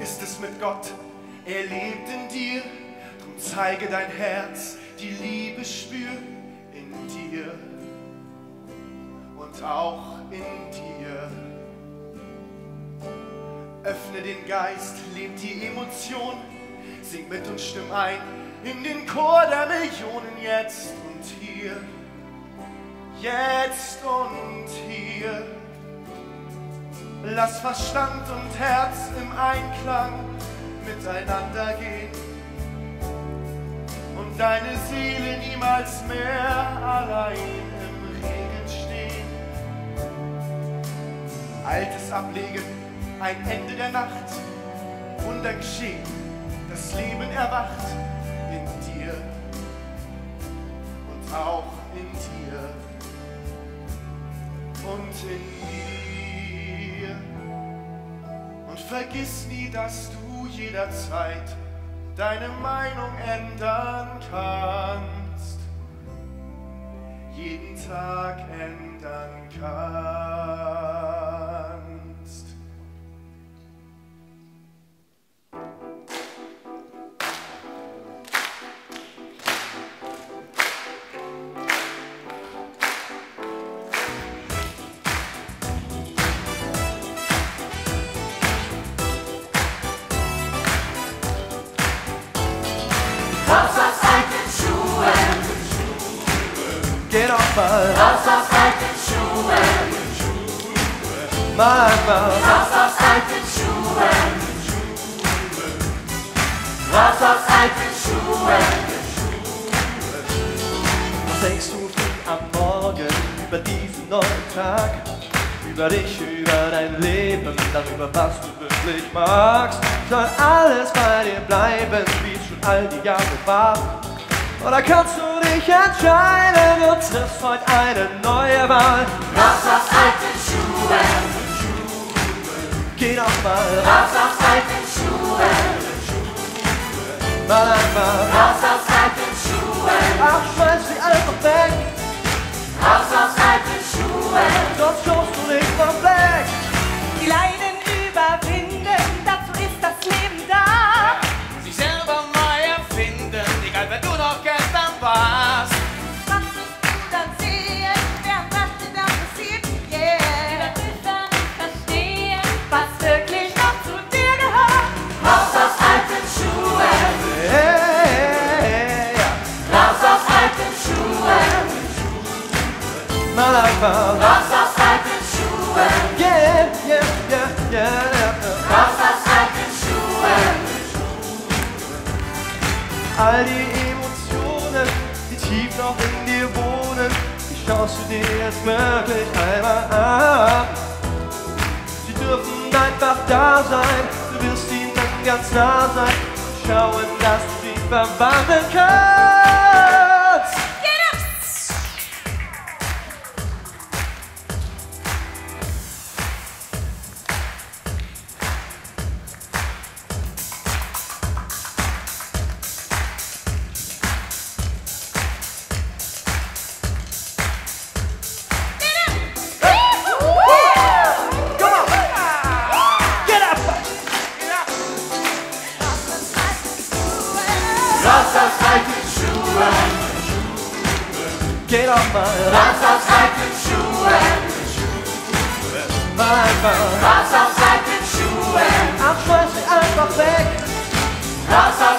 ist es mit Gott. Er lebt in dir, drum zeige dein Herz, die Liebe spür in dir und auch in dir. Öffne den Geist, lebt die Emotion, sing mit und stimm ein in den Chor der Millionen jetzt und hier, jetzt und hier. Lass Verstand und Herz im Einklang miteinander gehen und deine Seele niemals mehr allein im Regen stehen. Altes ablegen, ein Ende der Nacht, Wunder geschehen, das Leben erwacht in dir und auch in dir und in mir. Und vergiss nie, dass du jederzeit deine Meinung ändern kannst, jeden Tag ändern kannst. Geh doch mal, raus aus alten Schuhen, mal einmal, raus aus alten Schuhen, raus aus alten Schuhen. was denkst du früh am Morgen über diesen neuen Tag? Über dich, über dein Leben, darüber, was du wirklich magst. Soll alles bei dir bleiben, wie es schon all die Jahre war? Oder kannst du dich entscheiden und triffst heute eine neue Wahl? Raus aus alten Schuhen, Geh doch mal, raus aus alten Schuhen, mal einmal, raus aus alten Schuhen, mal einmal, raus aus alten Schuhen, yeah, yeah, yeah, yeah, yeah. raus aus alten Schuhen. All die Emotionen, die tief noch in dir wohnen, die schaust du dir jetzt wirklich einmal an. Sie dürfen einfach da sein, du wirst ihnen dann ganz nah sein schauen, dass du sie verwandeln kannst. get off my Bounce outside the shoe and my bounce outside the shoe and I'm pushing up my back. Bounce outside.